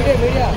media media